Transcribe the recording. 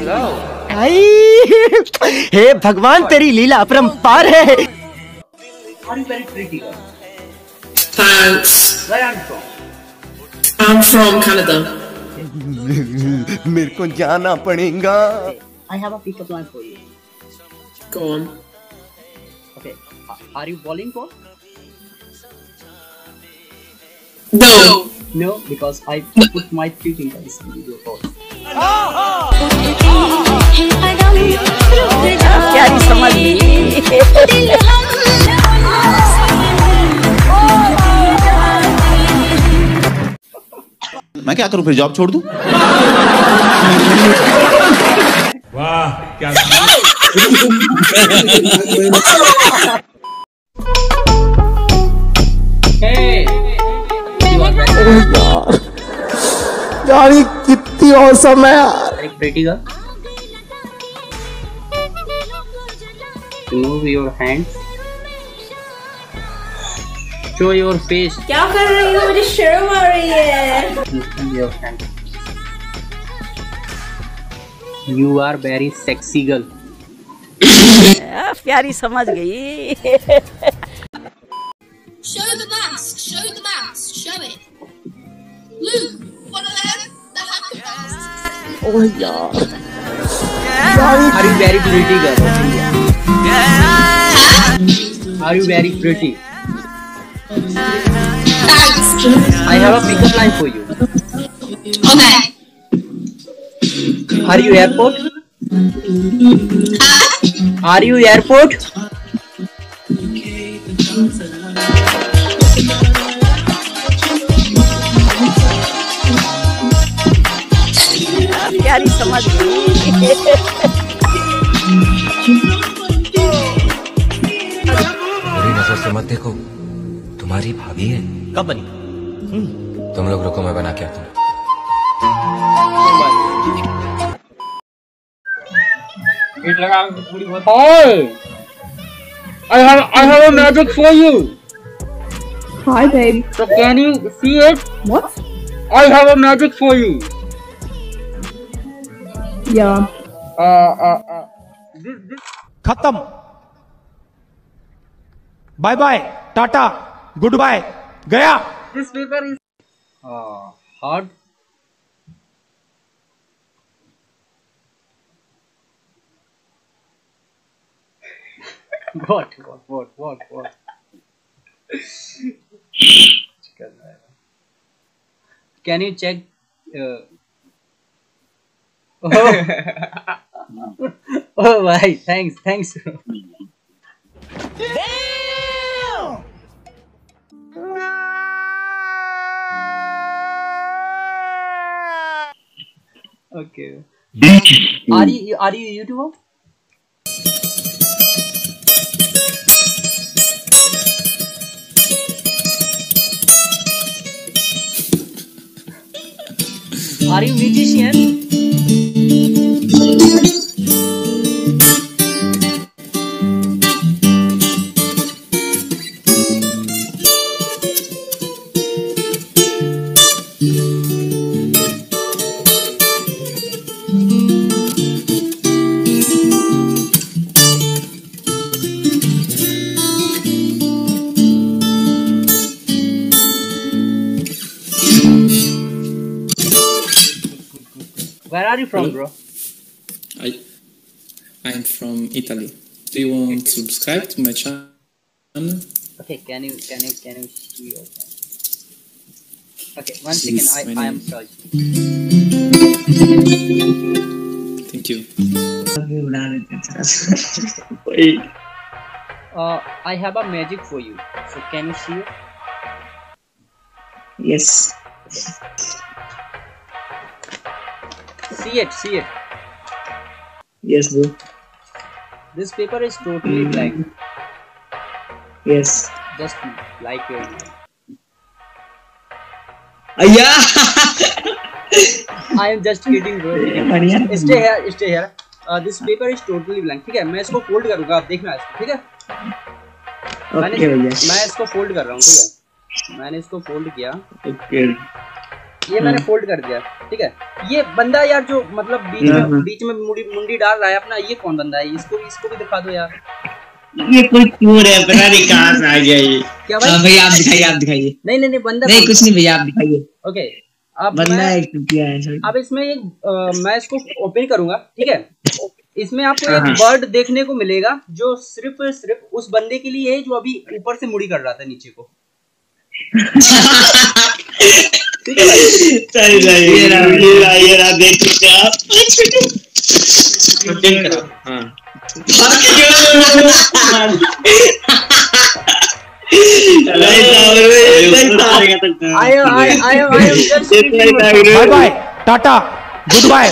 Hello आई हे भगवान तेरी लीला अपरंपार है? Thanks. Where are from? I'm from Canada. मेरे को जाना पड़ेगा I have a pickup line for you. Go on. Okay. Are you bowling for? No. No, because I put my three fingers in your ball. मैं क्या करूँ फिर job छोड़ दू? यार कितनी और समय बेटी का। शो योर फेस क्या कर रही हो? मुझे शर्म आ रही है। You are very sexy girl प्यारी समझ गई। Show the mask show the mask show Are you very pretty? I have a pickup line for you. Okay. Are you airport? Are you airport? आ, प्यारी समझ गई बुरी नज़र से मत देखो तुम्हारी भाभी है कब बनी तुम लोग रुको मैं बना के आता हूँ I have I have a magic for you. Hi, babe. So can you see it? What? I have a magic for you. Yeah. Uh uh uh. This this खत्म bye bye tata good bye गया this paper is uh hard. what what what what what? Can you check? Uh, oh, oh, my! Thanks, thanks. Okay. Are you are you a YouTuber? Are you musician? Where are you from, bro? I I'm from Italy. Do you want to subscribe to my channel? Okay, can you can you can you see your Okay, one Please, second. I I am sorry. Thank you. Uh, I have a magic for you. So can you see it? Yes. See it, see it. Yes, bro. This paper is totally blank. Yes. Just like your Uh, yeah. I am just kidding, bro. Stay here, stay here. Uh, this paper is totally blank. ठीक है मैं इसको fold करूँगा आप देखना इसको ठीक है मैंने ओके भैया मैं इसको फोल्ड कर रहा हूँ ठीक है मैंने इसको फोल्ड किया ओके ये मैंने फोल्ड कर दिया ठीक है ये बंदा यार जो मतलब बीच में हाँ। बीच में मुंडी मुंडी डाल रहा है अपना ये कौन बंदा है? इसको भी इसको भी दिखा दो यार। ये कोई चोर है? पता नहीं कहाँ से आ गया ये। क्या भाई? हाँ भैया आप दिखाइए आप दिखाइए। नहीं नहीं नहीं बंदा नहीं कुछ नहीं भैया आप दिखाइए। ओके अब बंदा एक टुकिया है सर अब इसमें एक मैं इसको ओपन करूँगा ठीक है? इसमें आपको एक हाँ। बर्ड देखने को मिलेगा जो सिर्फ़ सिर्फ़ उस बंदे के लिए है जो अभी ऊपर से मुड़ी कर रहा था नीचे को। है ये रहा ये रहा देख सकते हैं आप करो हाँ bye bye tata good bye